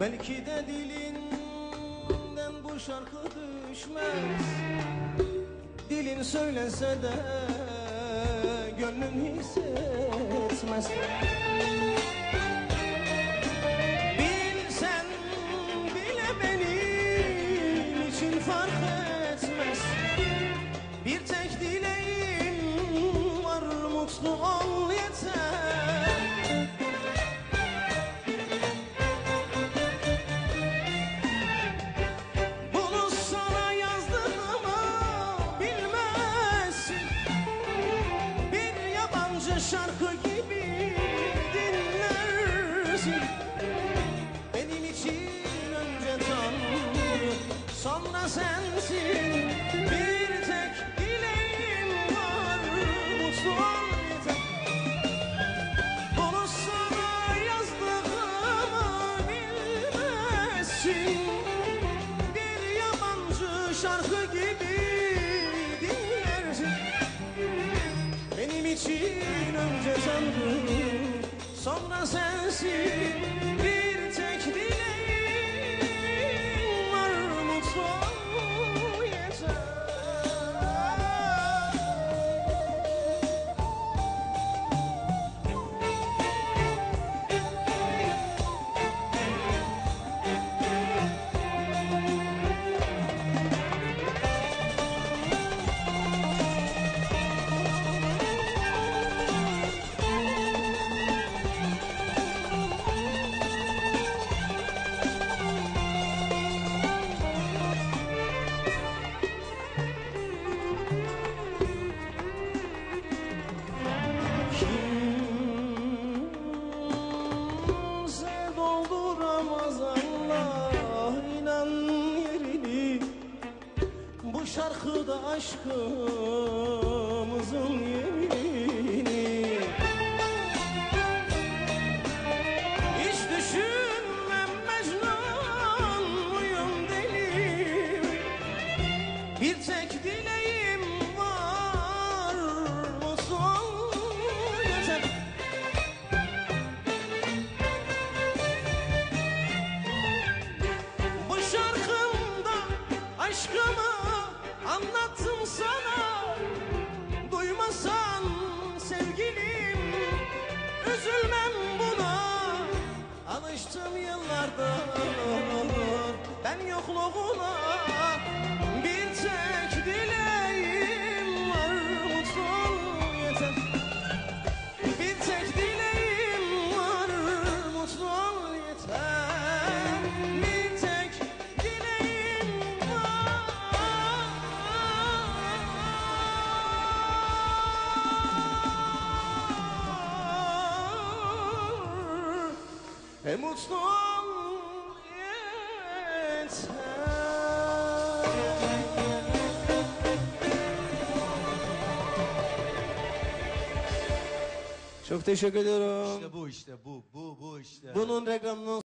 Belki de dilinden bu şarkı düşmez. Dilin söylese de gönlün hissetmez şarkı gibi dinlersin. Benim için önce Tanrı sonra sensin. Bir tek dileğim var mutlu ol yeter. Bunu sana yazdığımı bilmezsin. Bir yabancı şarkı Tanrı sonra sensin Bir dolduramaz Allah inan yerini. Bu şarkıda aşkımızın aşkımı anlattım sana. Duymasan sevgilim üzülmem buna. Alıştım yıllardır ben yokluğuna E mutlu ol yeter Çok teşekkür ediyorum. İşte bu işte bu bu bu işte. Bunun reklamını